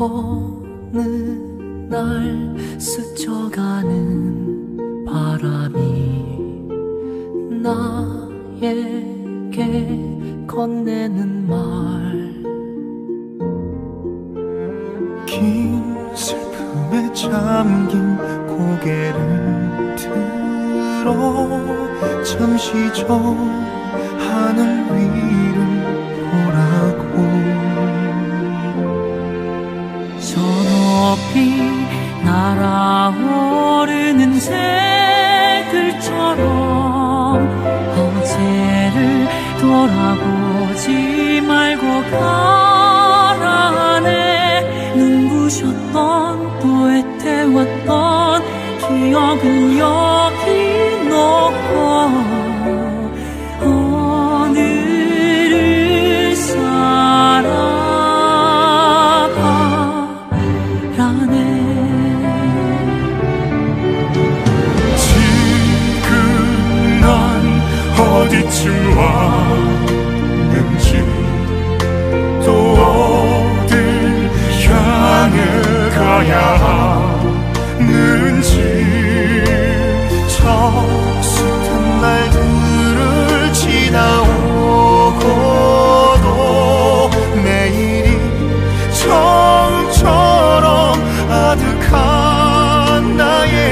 어느 날 스쳐가는 바람이 나에게 건네는 말. 긴 슬픔에 잠긴 고개를 들어 잠시 저 하늘 날아오르는 새들처럼 어제를 돌아보지 말고 가라네 눈부셨던 또 애태웠던 기억을 여기 놓고 오늘을 살아가라네 어디쯤 왔는지 또 어딜 향해 가야 하는지. 저 짙은 날들을 지나오고도 내일이 처음처럼 아득한 나의